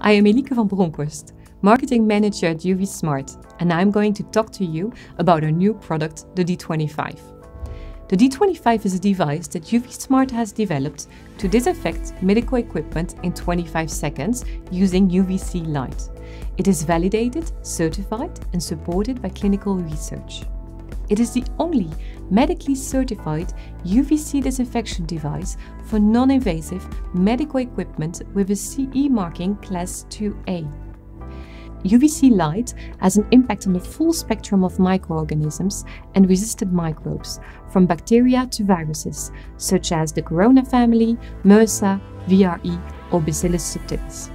I am Elike van Bronkhorst, Marketing Manager at UV Smart, and I'm going to talk to you about our new product, the D25. The D25 is a device that UV Smart has developed to disinfect medical equipment in 25 seconds using UVC light. It is validated, certified, and supported by clinical research. It is the only medically certified UVC disinfection device for non-invasive medical equipment with a CE marking Class 2A. UVC light has an impact on the full spectrum of microorganisms and resistant microbes, from bacteria to viruses, such as the corona family, MRSA, VRE, or Bacillus subtilis.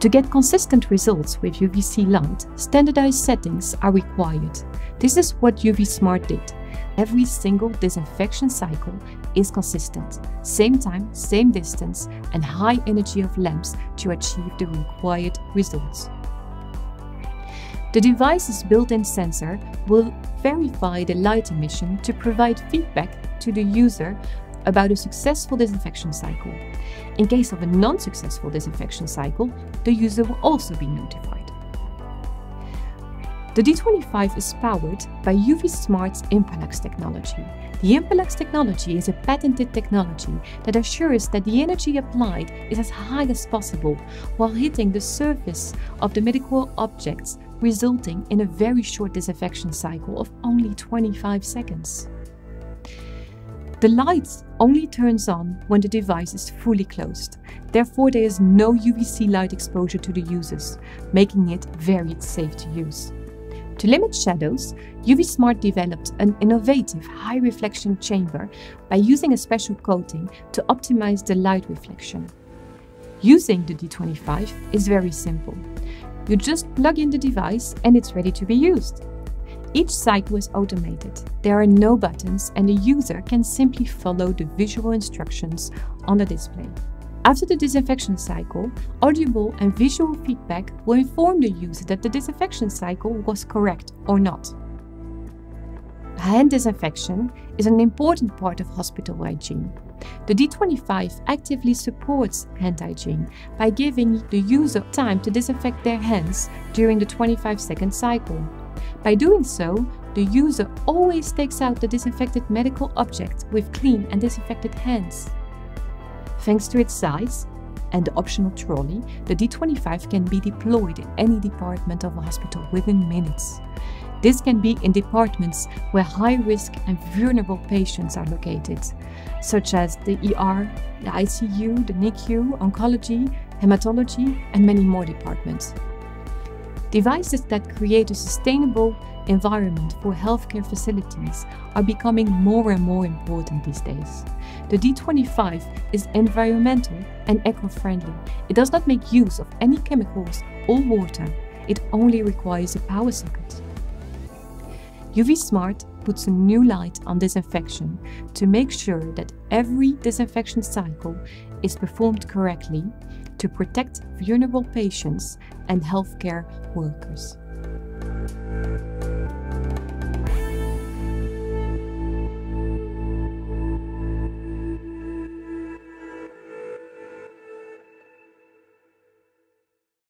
To get consistent results with UVC light, standardized settings are required. This is what UV Smart did. Every single disinfection cycle is consistent, same time, same distance, and high energy of lamps to achieve the required results. The device's built-in sensor will verify the light emission to provide feedback to the user about a successful disinfection cycle. In case of a non-successful disinfection cycle, the user will also be notified. The D25 is powered by UV Smart's Impelux technology. The Impelux technology is a patented technology that assures that the energy applied is as high as possible while hitting the surface of the medical objects, resulting in a very short disinfection cycle of only 25 seconds. The light only turns on when the device is fully closed. Therefore, there is no UVC light exposure to the users, making it very safe to use. To limit shadows, UV Smart developed an innovative high reflection chamber by using a special coating to optimize the light reflection. Using the D25 is very simple. You just plug in the device and it's ready to be used. Each cycle is automated. There are no buttons and the user can simply follow the visual instructions on the display. After the disinfection cycle, audible and visual feedback will inform the user that the disinfection cycle was correct or not. Hand disinfection is an important part of hospital hygiene. The D25 actively supports hand hygiene by giving the user time to disinfect their hands during the 25 second cycle. By doing so, the user always takes out the disinfected medical object with clean and disinfected hands. Thanks to its size and the optional trolley, the D25 can be deployed in any department of a hospital within minutes. This can be in departments where high risk and vulnerable patients are located, such as the ER, the ICU, the NICU, oncology, hematology, and many more departments. Devices that create a sustainable environment for healthcare facilities are becoming more and more important these days. The D25 is environmental and eco-friendly. It does not make use of any chemicals or water. It only requires a power socket. UV Smart puts a new light on disinfection to make sure that every disinfection cycle is performed correctly to protect vulnerable patients and healthcare workers.